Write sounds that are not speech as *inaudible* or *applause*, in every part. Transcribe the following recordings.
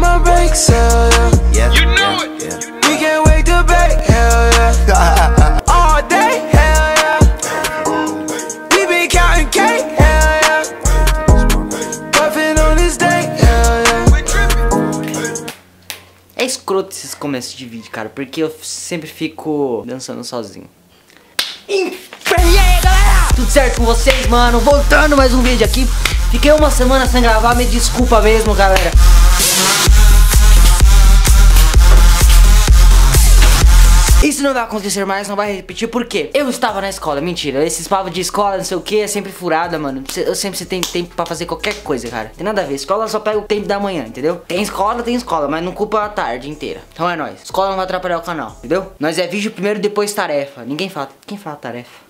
I'm a break sale, yeah. Yeah. You know it. Yeah. We can't wait to break, hell yeah. *laughs* All day, hell yeah. We been counting cake, hell yeah. Puffin' on this day, hell yeah. É escroto esses começos de vídeo, cara, porque eu sempre fico dançando sozinho. E aí, galera? Tudo certo com vocês, mano? Voltando mais um vídeo aqui. Fiquei uma semana sem gravar, me desculpa mesmo, galera. Isso não vai acontecer mais, não vai repetir, por quê? Eu estava na escola, mentira. Esses pavos de escola, não sei o que, é sempre furada, mano. Eu sempre tem tempo pra fazer qualquer coisa, cara. Tem nada a ver. Escola só pega o tempo da manhã, entendeu? Tem escola, tem escola, mas não culpa a tarde inteira. Então é nóis. Escola não vai atrapalhar o canal, entendeu? Nós é vídeo primeiro, depois tarefa. Ninguém fala. Quem fala tarefa?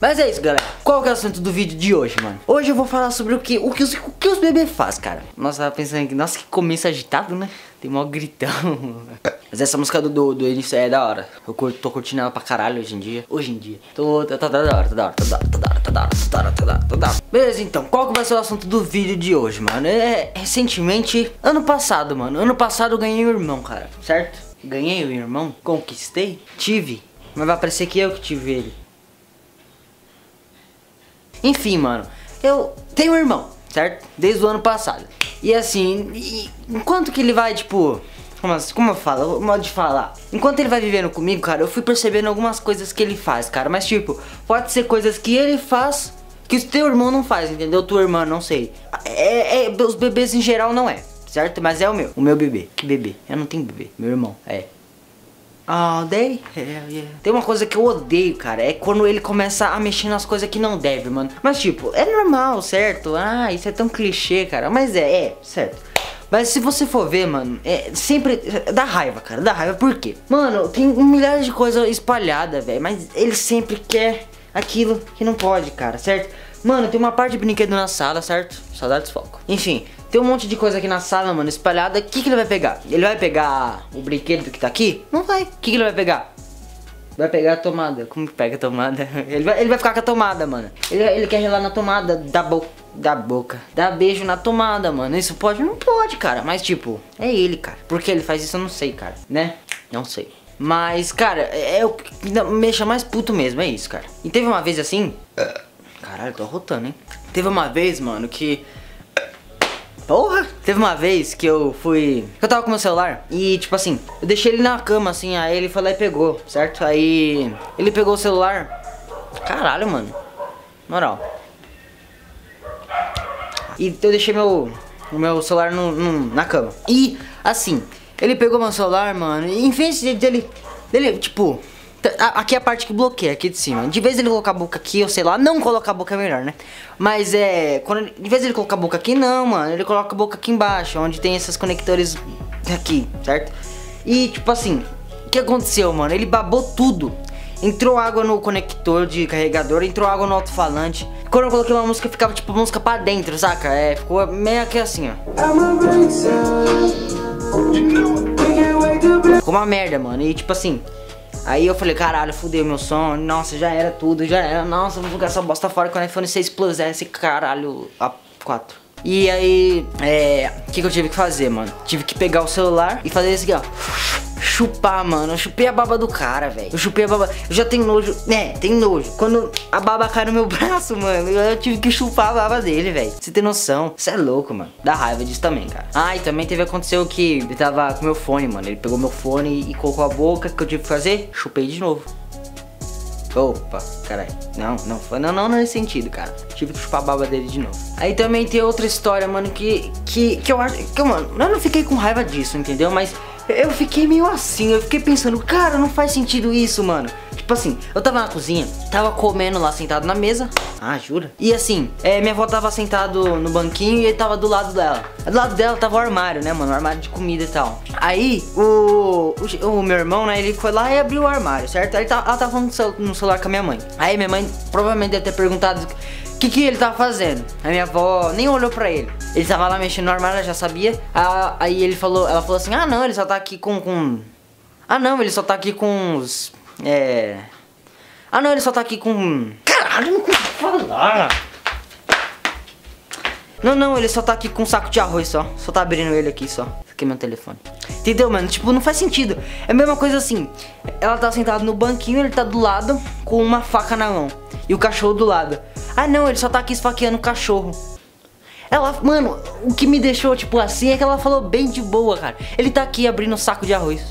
Mas é isso, galera. Qual que é o assunto do vídeo de hoje, mano? Hoje eu vou falar sobre o que, o que, os, o que os bebês fazem, cara. Nossa, tava pensando aqui, nossa, que começo agitado, né? Tem mó gritão. *laughs* Mas essa música do, do, do início é da hora. Eu curto, tô curtindo ela pra caralho hoje em dia. Hoje em dia. Tô, tá, tá, tá da hora, tá da hora, tá da hora, tá da hora, tá da hora, tá da hora, tá da hora, tá da hora. Beleza, então, qual que vai ser o assunto do vídeo de hoje, mano? É, recentemente, ano passado, mano. Ano passado eu ganhei um irmão, cara, certo? Ganhei um irmão, conquistei, tive. Mas vai parecer que eu que tive ele. Enfim, mano, eu tenho um irmão, certo? Desde o ano passado. E assim, e enquanto que ele vai, tipo. Como, assim- como eu falo? O modo de falar. Enquanto ele vai vivendo comigo, cara, eu fui percebendo algumas coisas que ele faz, cara. Mas, tipo, pode ser coisas que ele faz que o teu irmão não faz, entendeu? Tua irmã, não sei. É, é, os bebês em geral não é, certo? Mas é o meu. O meu bebê. Que bebê? Eu não tenho bebê. Meu irmão. É. All day? Hell yeah. Tem uma coisa que eu odeio, cara. É quando ele começa a mexer nas coisas que não deve, mano. Mas, tipo, é normal, certo? Ah, isso é tão clichê, cara. Mas é, é, certo. Mas se você for ver, mano, é sempre. Dá raiva, cara. Dá raiva. Por quê? Mano, tem milhares de coisas espalhadas, velho. Mas ele sempre quer aquilo que não pode, cara, certo? Mano, tem uma parte de brinquedo na sala, certo? Saudades foco. Enfim, tem um monte de coisa aqui na sala, mano, espalhada. O que, que ele vai pegar? Ele vai pegar o brinquedo que tá aqui? Não vai. O que, que ele vai pegar? Vai pegar a tomada. Como que pega a tomada? *laughs* Ele vai, ele vai ficar com a tomada, mano. Ele, ele quer gelar na tomada da boca. Da boca. Dar beijo na tomada, mano. Isso pode? Não pode, cara. Mas, tipo, é ele, cara. Por que ele faz isso, eu não sei, cara. Né? Não sei. Mas, cara, é o que me deixa mais puto mesmo. É isso, cara. E teve uma vez assim. Caralho, tô arrotando, hein? Teve uma vez, mano, que. Porra! Teve uma vez que eu fui. Eu tava com meu celular e, tipo assim, eu deixei ele na cama, assim, aí ele foi lá e pegou, certo? Aí. Ele pegou o celular. Caralho, mano. Moral. E eu deixei meu. Meu celular no, no- na cama. E, assim, ele pegou meu celular, mano, e em vez de- dele. dele, tipo. Aqui é a parte que bloqueia, aqui de cima. De vez ele colocar a boca aqui, ou sei lá, não colocar a boca é melhor, né? Mas é. Quando ele- de vez ele colocar a boca aqui, não, mano. Ele coloca a boca aqui embaixo, onde tem esses conectores aqui, certo? E tipo assim, o que aconteceu, mano? Ele babou tudo. Entrou água no conector de carregador, entrou água no alto-falante. Quando eu coloquei uma música, ficava tipo música pra dentro, saca? É, ficou meio que assim, ó. Ficou uma merda, mano. E tipo assim. Aí eu falei, caralho, fudeu meu som. Nossa, já era tudo, já era. Nossa, vou jogar essa bosta fora com o iPhone 6 Plus S, caralho, A4. E aí, é. O que, que eu tive que fazer, mano? Tive que pegar o celular e fazer isso aqui, ó. Chupar, mano. Eu chupei a baba do cara, velho. Eu chupei a baba. Eu já tenho nojo. É, tem nojo. Quando a baba cai no meu *laughs* braço, mano, eu tive que chupar a baba dele, velho. Você tem noção? Você é louco, mano. Dá raiva disso também, cara. Ah, e também teve aconteceu que ele tava com meu fone, mano. Ele pegou meu fone e colocou a boca. O que eu tive que fazer? Chupei de novo. Opa, caralho. Não, não, foi não, não nesse sentido, cara. Tive que chupar a baba dele de novo. Aí também tem outra história, mano, que que que eu acho que mano, eu não fiquei com raiva disso, entendeu? Mas eu fiquei meio assim, eu fiquei pensando, cara, não faz sentido isso, mano. Tipo assim, eu tava na cozinha, tava comendo lá sentado na mesa. Ah, jura? E assim, é, minha avó tava sentado no banquinho e ele tava do lado dela. Do lado dela tava o armário, né, mano? O armário de comida e tal. Aí, o, o, o meu irmão, né, ele foi lá e abriu o armário, certo? Aí tava, ela tava falando no cel- no celular com a minha mãe. Aí minha mãe provavelmente deve ter perguntado que, que ele tava fazendo. A minha avó nem olhou pra ele. Ele tava lá mexendo no armário, ela já sabia. Ah, Aí ele falou, ela falou assim: Ah, não, ele só tá aqui com. com... Ah, não, ele só tá aqui com os. É. Ah, não, ele só tá aqui com. Caralho, não consigo falar. Não, não, ele só tá aqui com um saco de arroz só. Só tá abrindo ele aqui só. Esse aqui é meu telefone. Entendeu, mano? Tipo, não faz sentido. É a mesma coisa assim. Ela tá sentada no banquinho, ele tá do lado com uma faca na mão. E o cachorro do lado. Ah, não, ele só tá aqui esfaqueando o cachorro. Ela, mano, o que me deixou, tipo, assim é que ela falou bem de boa, cara. Ele tá aqui abrindo um saco de arroz.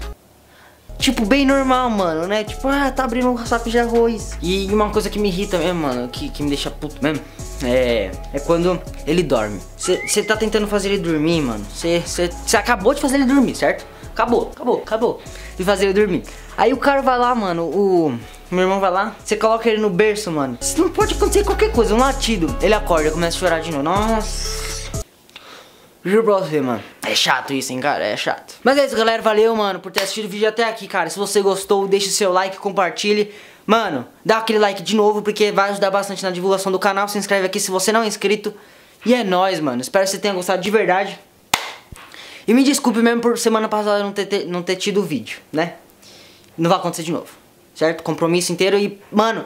Tipo, bem normal, mano, né? Tipo, ah, tá abrindo um saco de arroz. E uma coisa que me irrita mesmo, mano, que, que me deixa puto mesmo, é, é quando ele dorme. Você tá tentando fazer ele dormir, mano. Você acabou de fazer ele dormir, certo? Acabou, acabou, acabou de fazer ele dormir. Aí o cara vai lá, mano, o meu irmão vai lá, você coloca ele no berço, mano. Isso não pode acontecer qualquer coisa, um latido. Ele acorda, começa a chorar de novo. Nossa. Juro pra você, mano. É chato isso, hein, cara? É chato. Mas é isso, galera. Valeu, mano, por ter assistido o vídeo até aqui, cara. Se você gostou, deixe seu like, compartilhe. Mano, dá aquele like de novo, porque vai ajudar bastante na divulgação do canal. Se inscreve aqui se você não é inscrito. E é nóis, mano. Espero que você tenha gostado de verdade. E me desculpe mesmo por semana passada não ter, não ter tido vídeo, né? Não vai acontecer de novo, certo? Compromisso inteiro e, mano...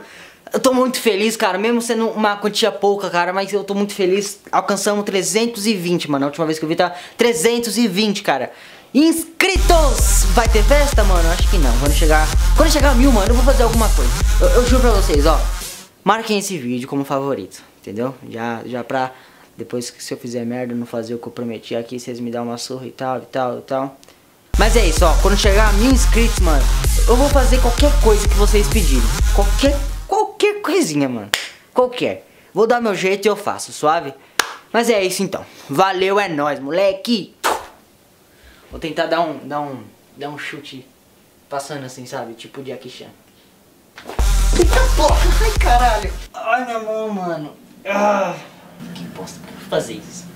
Eu tô muito feliz, cara, mesmo sendo uma quantia pouca, cara, mas eu tô muito feliz. Alcançamos 320, mano. A última vez que eu vi tá 320, cara. Inscritos! Vai ter festa, mano? Acho que não. Quando chegar, quando chegar mil, mano, eu vou fazer alguma coisa. Eu, eu juro pra vocês, ó. Marquem esse vídeo como favorito, entendeu? Já, já pra depois que se eu fizer merda, não fazer o que eu prometi aqui, vocês me dão uma surra e tal, e tal, e tal. Mas é isso, ó. Quando chegar a mil inscritos, mano, eu vou fazer qualquer coisa que vocês pedirem. Qualquer coisinha, mano. Qualquer. Vou dar meu jeito e eu faço, suave? Mas é isso então. Valeu, é nóis, moleque. Vou tentar dar um, dar um, dar um chute passando assim, sabe? Tipo Jackie Chan. Eita porra, ai caralho. Ai minha mão, mano. Ah, que bosta, por que fazer isso?